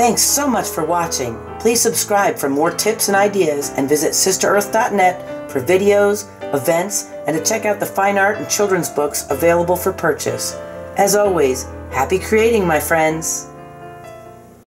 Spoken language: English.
Thanks so much for watching. Please subscribe for more tips and ideas and visit sisterearth.net for videos, events, and to check out the fine art and children's books available for purchase. As always, happy creating, my friends!